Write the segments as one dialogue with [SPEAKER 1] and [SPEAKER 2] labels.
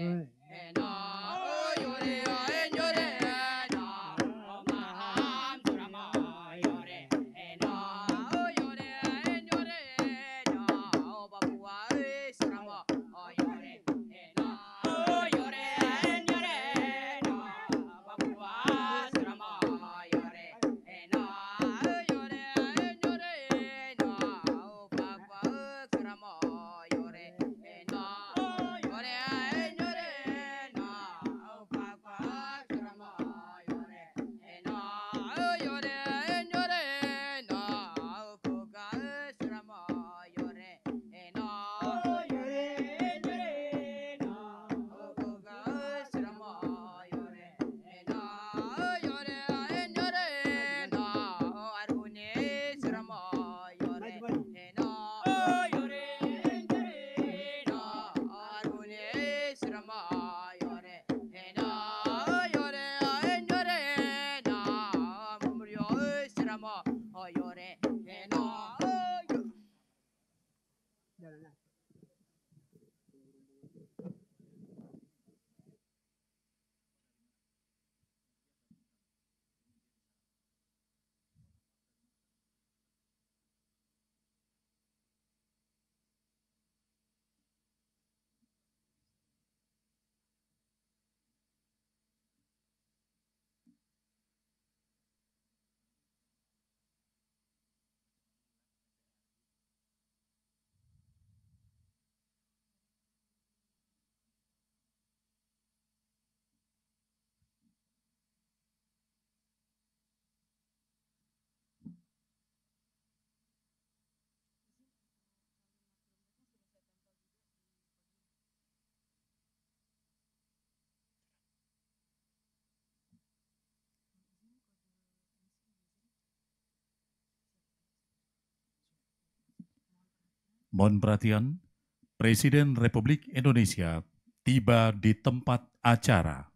[SPEAKER 1] All right. Mohon perhatian, Presiden Republik Indonesia tiba di tempat acara.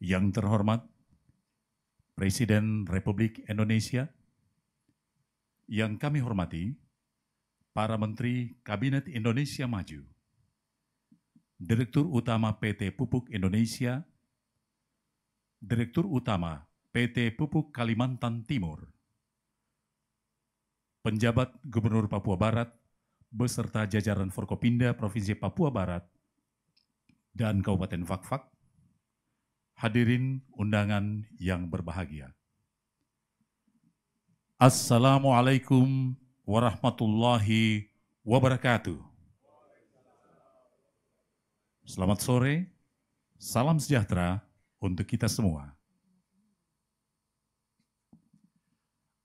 [SPEAKER 1] Yang terhormat Presiden Republik Indonesia, yang kami hormati para Menteri Kabinet Indonesia Maju, Direktur Utama PT Pupuk Indonesia, Direktur Utama PT Pupuk Kalimantan Timur, penjabat Gubernur Papua Barat beserta jajaran Forkopinda Provinsi Papua Barat dan Kabupaten Fakfak, hadirin undangan yang berbahagia. Assalamualaikum warahmatullahi wabarakatuh. Selamat sore, salam sejahtera untuk kita semua.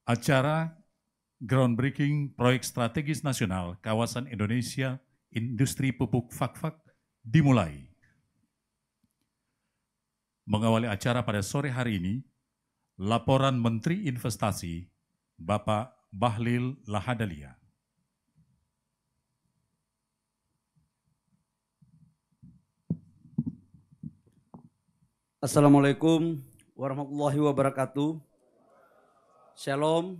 [SPEAKER 1] Acara groundbreaking proyek strategis nasional kawasan Indonesia Industri Pupuk Fakfak dimulai mengawali acara pada sore hari ini, laporan Menteri Investasi Bapak Bahlil Lahadalia.
[SPEAKER 2] Assalamualaikum warahmatullahi wabarakatuh. Shalom,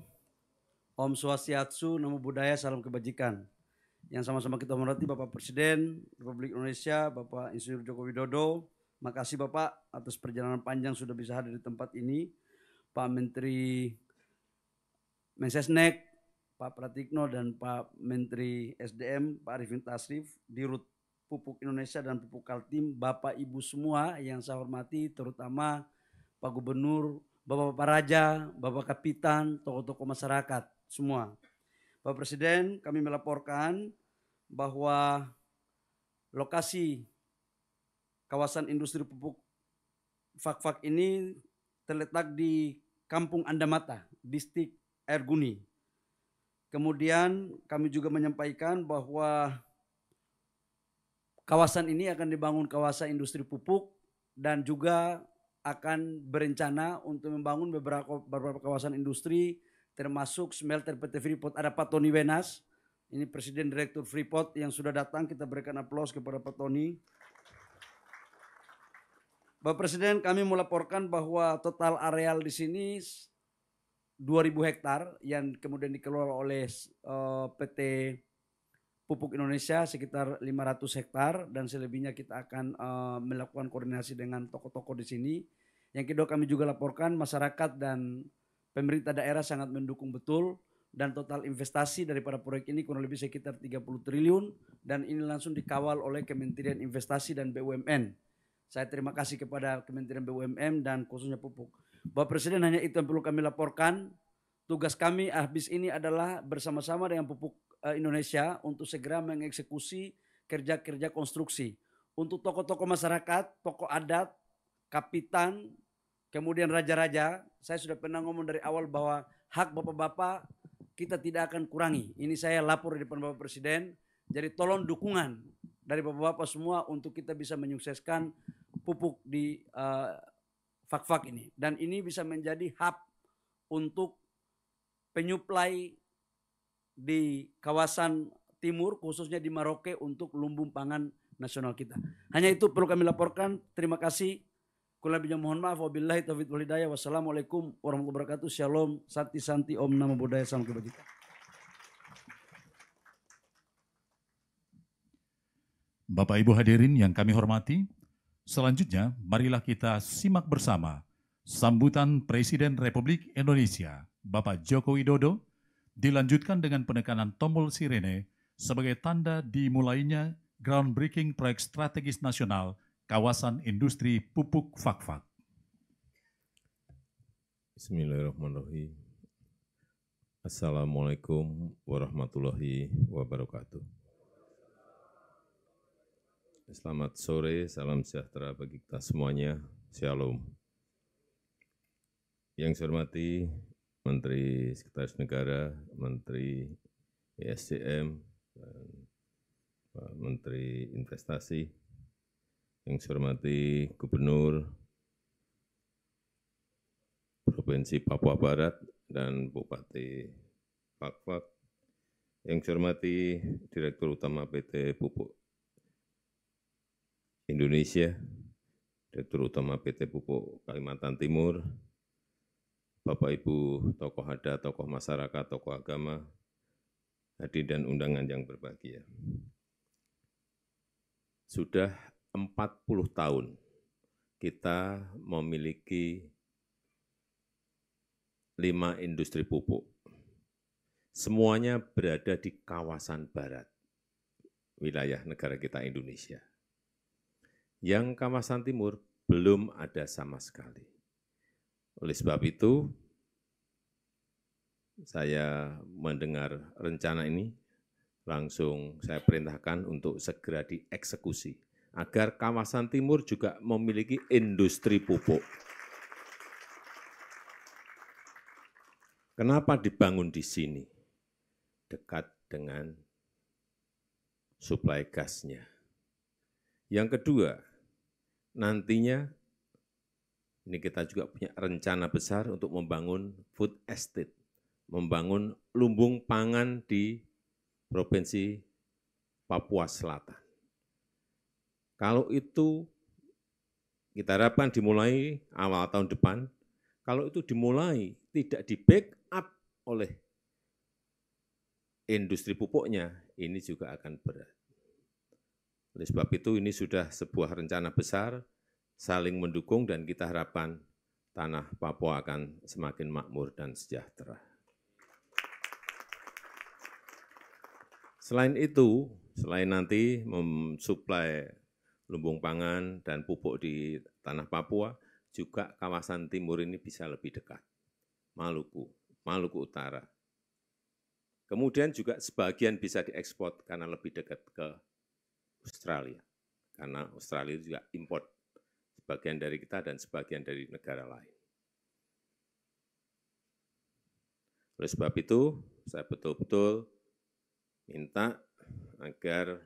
[SPEAKER 2] Om Swastiastu, Namo Buddhaya, Salam Kebajikan. Yang sama-sama kita hormati Bapak Presiden Republik Indonesia, Bapak Insinyur Joko Widodo, Makasih Bapak atas perjalanan panjang sudah bisa hadir di tempat ini. Pak Menteri Mensesnek, Pak Pratikno dan Pak Menteri SDM, Pak Arifin Tasrif, Dirut Pupuk Indonesia dan Pupuk Kaltim, Bapak Ibu semua yang saya hormati, terutama Pak Gubernur, Bapak-Bapak Raja, Bapak Kapitan, tokoh-tokoh masyarakat, semua. Bapak Presiden, kami melaporkan bahwa lokasi kawasan industri pupuk Fak-Fak ini terletak di Kampung Andamata, Distrik Erguni, Kemudian kami juga menyampaikan bahwa kawasan ini akan dibangun kawasan industri pupuk dan juga akan berencana untuk membangun beberapa, beberapa kawasan industri termasuk smelter PT Freeport. Ada Pak Tony Wenas, ini Presiden Direktur Freeport yang sudah datang. Kita berikan aplaus kepada Pak Tony. Bapak Presiden, kami melaporkan bahwa total areal di sini 2000 hektar yang kemudian dikelola oleh eh, PT Pupuk Indonesia sekitar 500 hektar dan selebihnya kita akan uh, melakukan koordinasi dengan toko-toko di sini. Yang kedua kami juga laporkan masyarakat dan pemerintah daerah sangat mendukung betul dan total investasi daripada proyek ini kurang lebih sekitar 30 triliun dan ini langsung dikawal oleh Kementerian Investasi dan BUMN. Saya terima kasih kepada Kementerian BUMN dan khususnya pupuk. Bapak Presiden hanya itu yang perlu kami laporkan. Tugas kami habis ini adalah bersama-sama dengan pupuk eh, Indonesia untuk segera mengeksekusi kerja-kerja konstruksi. Untuk tokoh-tokoh masyarakat, tokoh adat, kapitan, kemudian raja-raja, saya sudah pernah ngomong dari awal bahwa hak bapak-bapak kita tidak akan kurangi. Ini saya lapor di depan Bapak Presiden. Jadi tolong dukungan dari bapak-bapak semua untuk kita bisa menyukseskan pupuk di uh, fak-fak ini. Dan ini bisa menjadi hub untuk penyuplai di kawasan timur khususnya di Maroke untuk lumbung pangan nasional kita. Hanya itu perlu kami laporkan. Terima kasih. Kurang lebihnya mohon maaf. Wabillahi taufiq wal hidayah. Wassalamualaikum warahmatullahi wabarakatuh. Shalom. Santi Santi Om Namo Buddhaya. Salam kebajikan.
[SPEAKER 3] Bapak Ibu hadirin yang kami hormati, selanjutnya marilah kita simak bersama sambutan Presiden Republik Indonesia, Bapak Joko Widodo, dilanjutkan dengan penekanan tombol sirene sebagai tanda dimulainya groundbreaking proyek strategis nasional kawasan industri pupuk Fakfak.
[SPEAKER 4] Bismillahirrahmanirrahim. Assalamualaikum warahmatullahi wabarakatuh. Selamat sore, salam sejahtera bagi kita semuanya. Shalom. Yang saya hormati Menteri Sekretaris Negara, Menteri ESDM, dan Pak Menteri Investasi, yang saya hormati Gubernur Provinsi Papua Barat dan Bupati Pakpak, yang saya hormati Direktur Utama PT Pupuk Indonesia, Direktur Utama PT Pupuk Kalimantan Timur, Bapak Ibu tokoh adat, tokoh masyarakat, tokoh agama, hadir dan undangan yang berbahagia. Sudah 40 tahun kita memiliki lima industri pupuk. Semuanya berada di kawasan barat wilayah negara kita Indonesia. Yang kawasan timur belum ada sama sekali. Oleh sebab itu, saya mendengar rencana ini, langsung saya perintahkan untuk segera dieksekusi, agar kawasan timur juga memiliki industri pupuk. Kenapa dibangun di sini? Dekat dengan suplai gasnya. Yang kedua, nantinya ini kita juga punya rencana besar untuk membangun food estate, membangun lumbung pangan di Provinsi Papua Selatan. Kalau itu kita harapkan dimulai awal tahun depan, kalau itu dimulai tidak di backup oleh industri pupuknya, ini juga akan berat. Oleh sebab itu ini sudah sebuah rencana besar, saling mendukung dan kita harapkan tanah Papua akan semakin makmur dan sejahtera. Selain itu, selain nanti mensuplai lumbung pangan dan pupuk di tanah Papua, juga kawasan timur ini bisa lebih dekat. Maluku, Maluku Utara. Kemudian juga sebagian bisa diekspor karena lebih dekat ke Australia. Karena Australia juga import sebagian dari kita dan sebagian dari negara lain. Oleh sebab itu, saya betul-betul minta agar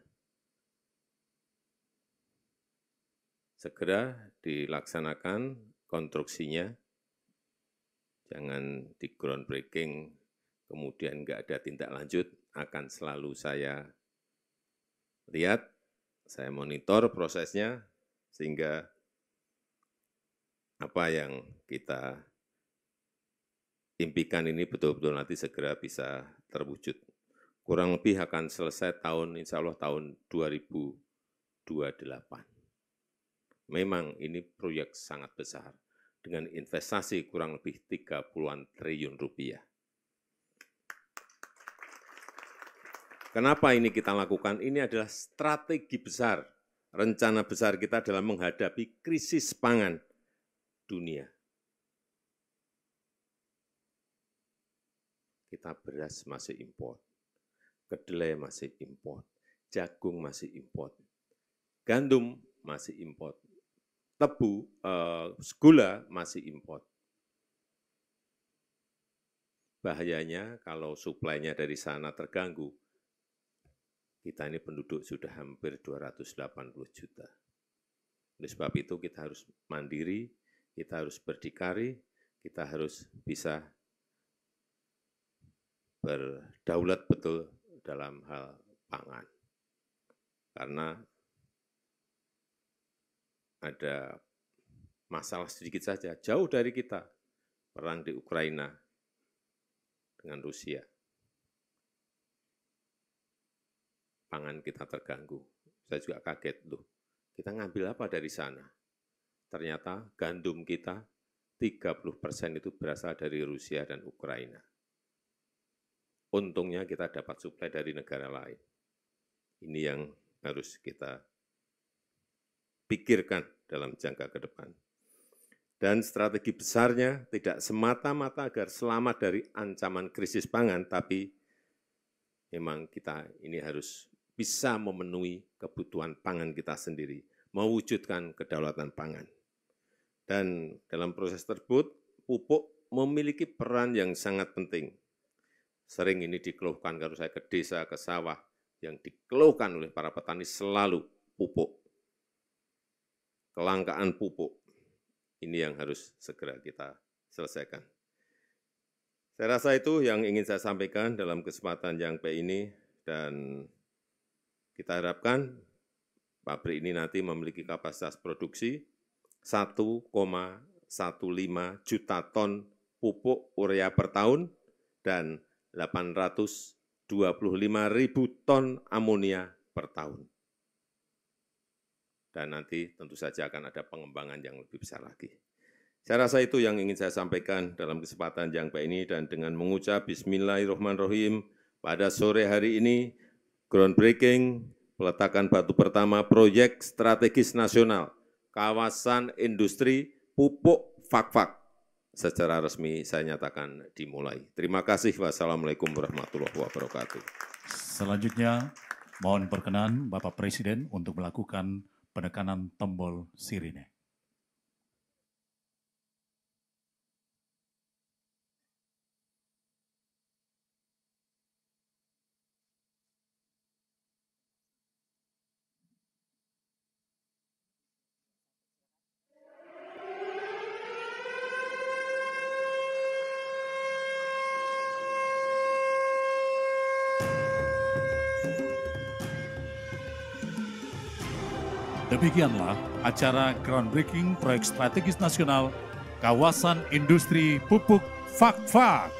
[SPEAKER 4] segera dilaksanakan konstruksinya, jangan di groundbreaking, kemudian nggak ada tindak lanjut, akan selalu saya lihat, saya monitor prosesnya, sehingga apa yang kita impikan ini betul-betul nanti segera bisa terwujud. Kurang lebih akan selesai tahun, insya Allah tahun 2028. Memang ini proyek sangat besar, dengan investasi kurang lebih 30-an triliun rupiah. Kenapa ini kita lakukan? Ini adalah strategi besar, rencana besar kita dalam menghadapi krisis pangan dunia. Kita beras masih impor, kedelai masih impor, jagung masih impor, gandum masih impor, tebu, uh, gula masih impor. Bahayanya kalau suplainya dari sana terganggu, kita ini penduduk sudah hampir 280 juta. Oleh sebab itu kita harus mandiri, kita harus berdikari, kita harus bisa berdaulat betul dalam hal pangan. Karena ada masalah sedikit saja, jauh dari kita, perang di Ukraina dengan Rusia. Pangan kita terganggu. Saya juga kaget, loh, kita ngambil apa dari sana? Ternyata gandum kita 30 persen itu berasal dari Rusia dan Ukraina. Untungnya kita dapat suplai dari negara lain. Ini yang harus kita pikirkan dalam jangka ke depan. Dan strategi besarnya tidak semata-mata agar selamat dari ancaman krisis pangan, tapi memang kita ini harus bisa memenuhi kebutuhan pangan kita sendiri, mewujudkan kedaulatan pangan. Dan dalam proses tersebut, pupuk memiliki peran yang sangat penting. Sering ini dikeluhkan kalau saya ke desa, ke sawah, yang dikeluhkan oleh para petani selalu pupuk. Kelangkaan pupuk, ini yang harus segera kita selesaikan. Saya rasa itu yang ingin saya sampaikan dalam kesempatan yang baik ini, dan kita harapkan pabrik ini nanti memiliki kapasitas produksi 1,15 juta ton pupuk urea per tahun dan 825 ribu ton amonia per tahun. Dan nanti tentu saja akan ada pengembangan yang lebih besar lagi. Saya rasa itu yang ingin saya sampaikan dalam kesempatan yang baik ini dan dengan mengucap Bismillahirrahmanirrahim pada sore hari ini groundbreaking peletakan batu pertama proyek strategis nasional kawasan industri pupuk fak-fak secara resmi saya nyatakan dimulai. Terima kasih. Wassalamualaikum warahmatullahi wabarakatuh.
[SPEAKER 3] Selanjutnya, mohon perkenan Bapak Presiden untuk melakukan penekanan tombol sirine. Demikianlah acara groundbreaking proyek strategis nasional kawasan industri pupuk Fak-Fak